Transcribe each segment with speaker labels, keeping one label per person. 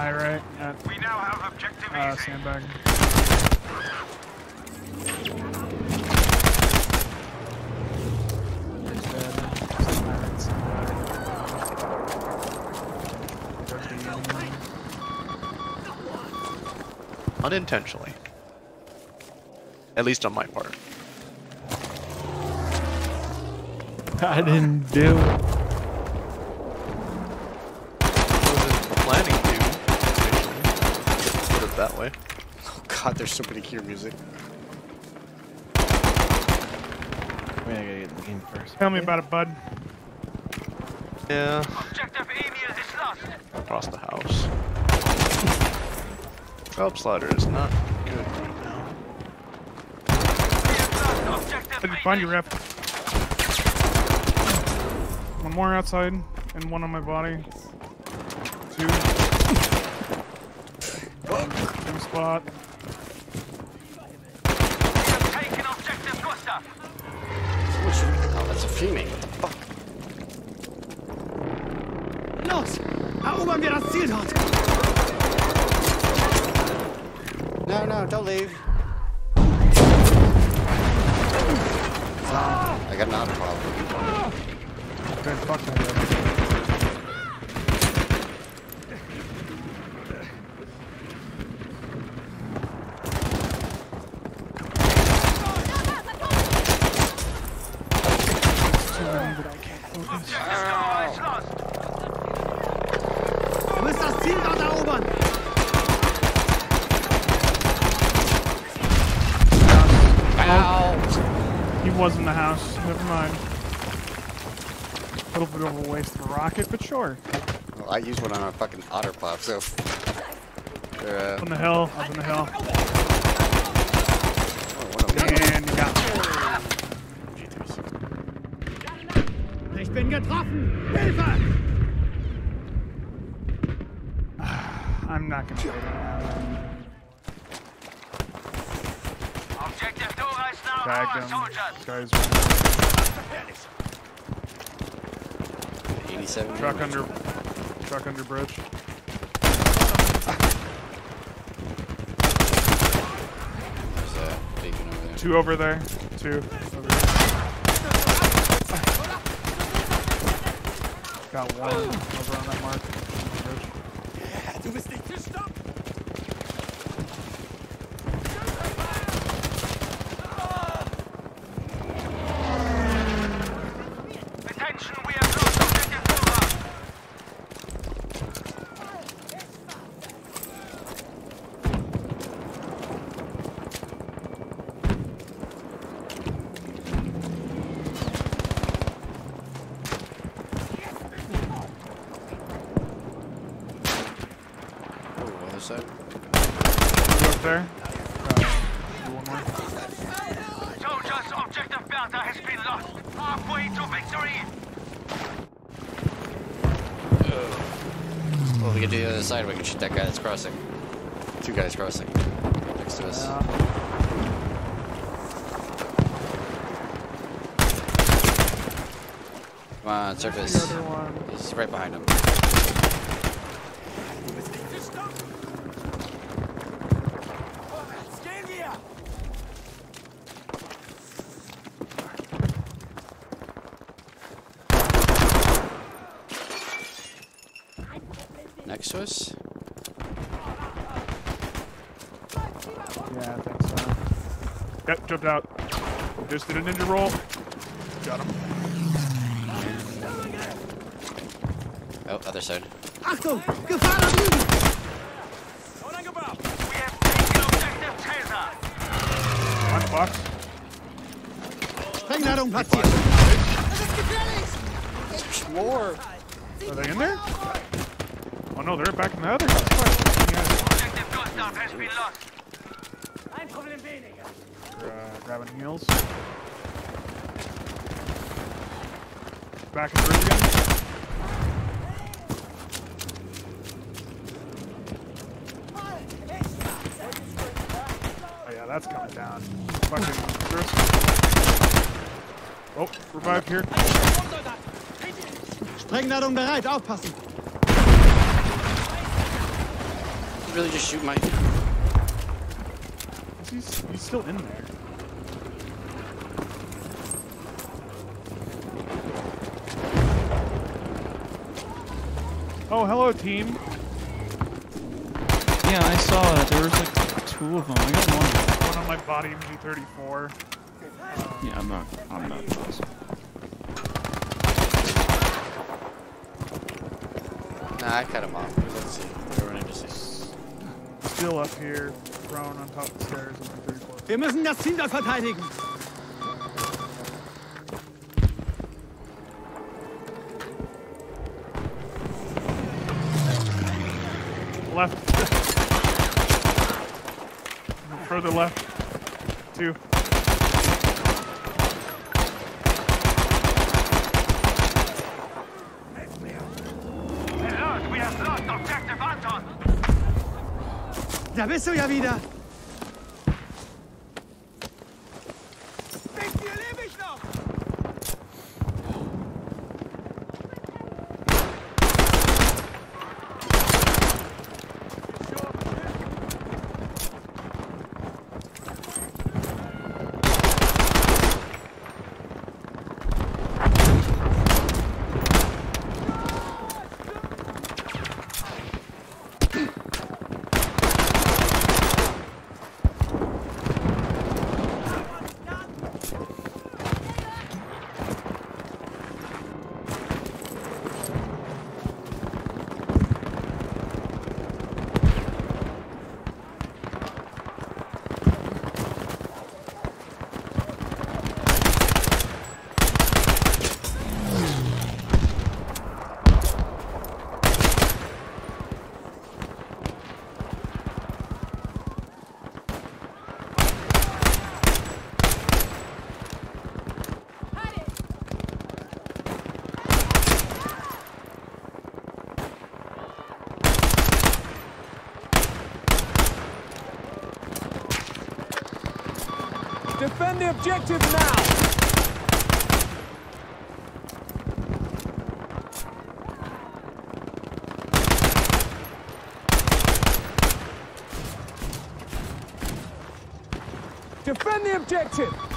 Speaker 1: High right at
Speaker 2: We now have objective
Speaker 1: uh,
Speaker 2: easy.
Speaker 1: sandbag. He's dead. High right sandbag. There's the enemy.
Speaker 3: Unintentionally. At least on my part.
Speaker 1: I didn't do it.
Speaker 3: That way.
Speaker 4: Oh god, there's so many gear music.
Speaker 5: Wait, I gotta get the game first.
Speaker 1: Tell me about it, bud.
Speaker 3: Yeah.
Speaker 2: Objective Emil is lost.
Speaker 3: Across the house. Help slider is not good right now.
Speaker 2: We have lost objective
Speaker 1: I did find you, rep. One more outside, and one on my body. Two. Same spot.
Speaker 2: We have taken objective Gustav.
Speaker 4: Oh, that's a female. Fuck.
Speaker 6: Los! Erobern wir das Ziel dort!
Speaker 4: No, no, don't leave. I got an auto problem.
Speaker 1: Okay, fuck that.
Speaker 2: Objective Star is lost.
Speaker 6: Ihr müsst das Ziel dort erobern!
Speaker 1: He was in the house. Never mind. A little bit of a waste of a rocket, but sure.
Speaker 4: Well, I used one on a fucking otter pop, so. Uh,
Speaker 1: Up in the hill. Up in the hill.
Speaker 4: oh, one of them.
Speaker 1: And you got me.
Speaker 6: Ich bin getroffen! Hilfe!
Speaker 1: I'm not gonna wait on that.
Speaker 2: Objective Now
Speaker 1: him. Guys,
Speaker 4: 87.
Speaker 1: truck under, truck under bridge.
Speaker 4: There's a beacon over there.
Speaker 1: Two over there. Two over there. Got one over on that mark.
Speaker 6: Du bist nicht gestoppt!
Speaker 2: Attention, we have lost objective Dora.
Speaker 4: Oh, other side.
Speaker 1: Two up there. Uh, do one more.
Speaker 2: Soldiers, objective Bertha has been lost. Halfway to victory.
Speaker 4: Well, we can do the other side. We can shoot that guy that's crossing. Two guys crossing next to us. Come on, surface. He's right behind him. Next to us?
Speaker 1: Yeah, I think so. Yep, jumped out. Just did a ninja roll. Got him.
Speaker 4: Oh, other side.
Speaker 6: Achtung! Gefahr da drüben!
Speaker 2: We have taken objective Caesar.
Speaker 1: On the box.
Speaker 6: Sprengladung platziert!
Speaker 4: There's more!
Speaker 1: Are they in there? Oh no, they're back in the other
Speaker 6: side. Yeah.
Speaker 1: Uh, grabbing heals. Back and through again. Oh yeah, that's coming down. Fucking Oh, revived here.
Speaker 6: Sprengladung bereit, aufpassen!
Speaker 4: Really just shoot my.
Speaker 1: He's, he's still in there. Oh, hello, team.
Speaker 7: Yeah, I saw it. There was like two of them. I got one.
Speaker 1: One on my body, MG34.
Speaker 7: Yeah, I'm not. I'm not. Awesome.
Speaker 4: Nah, I cut him off.
Speaker 1: Still up here, prone on top of the stairs, MG34.
Speaker 6: Wir müssen das Ziel verteidigen.
Speaker 1: Left. Further left. Two.
Speaker 6: Ya ves, soy a vida.
Speaker 8: Defend the objective now! Defend the objective!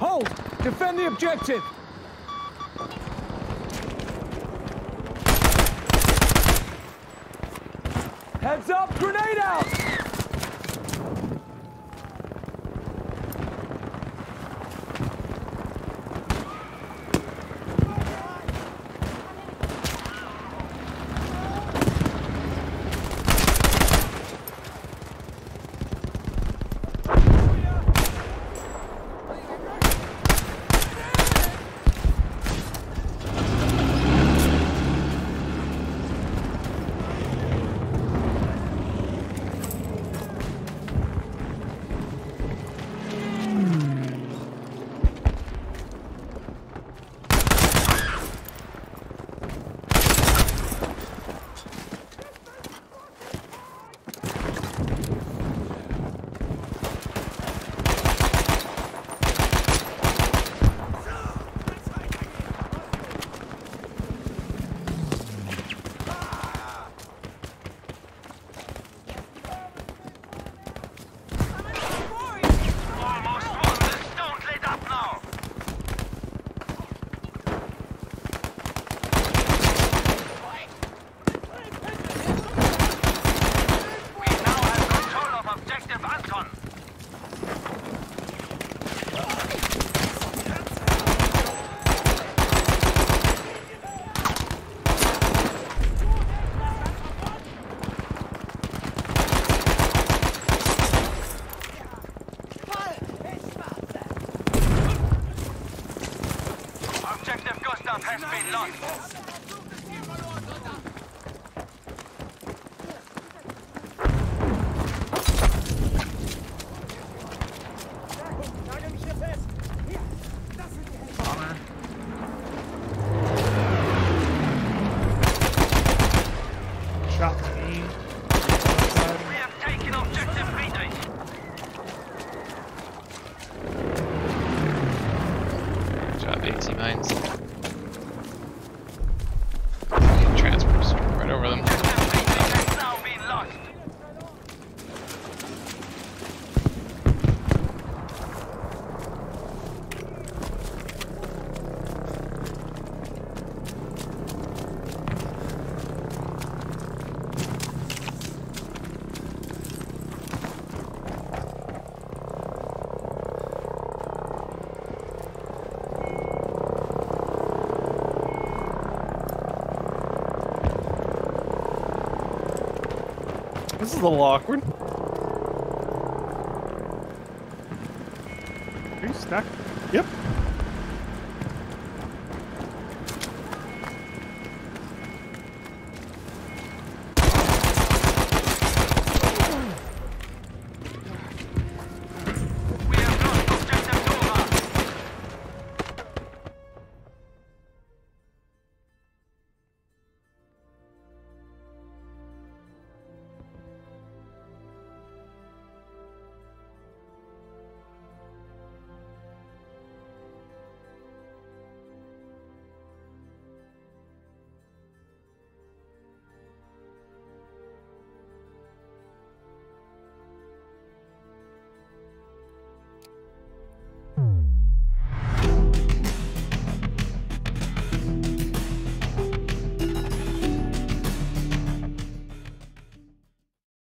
Speaker 8: Hold! Defend the objective! Heads up! Grenade out!
Speaker 2: Lost.
Speaker 1: Shot me.
Speaker 2: We have taken objective Friedrich.
Speaker 9: Good job, AT mines. Fucking transfers right over them.
Speaker 2: Objective Friedrich has now been lost.
Speaker 3: This is a little awkward.
Speaker 1: Are you stuck?